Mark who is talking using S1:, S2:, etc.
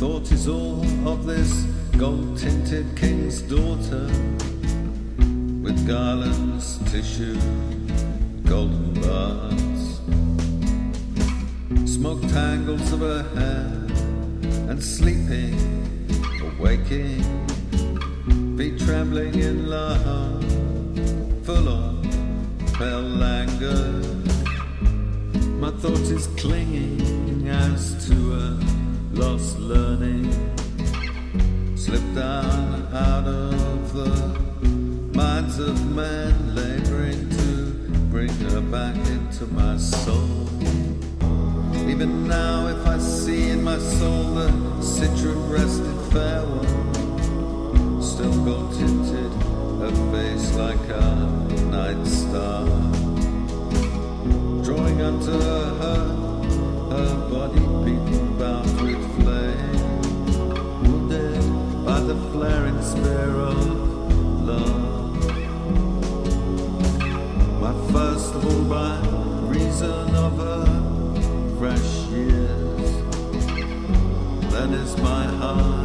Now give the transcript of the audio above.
S1: saw of this gold tinted king's daughter with garlands, tissue, golden buds, smoke tangles of her hair, and sleeping or waking, feet trembling in love, full of pale languor. My thought is clinging as to a lost learning, slipped down out of the minds of men, laboring to bring her back into my soul. Even now, if I see in my soul the citron breasted fair one, still gold tinted, her face like a night star, flaring spear of love. My first of all, by reason of her fresh years, then is my heart.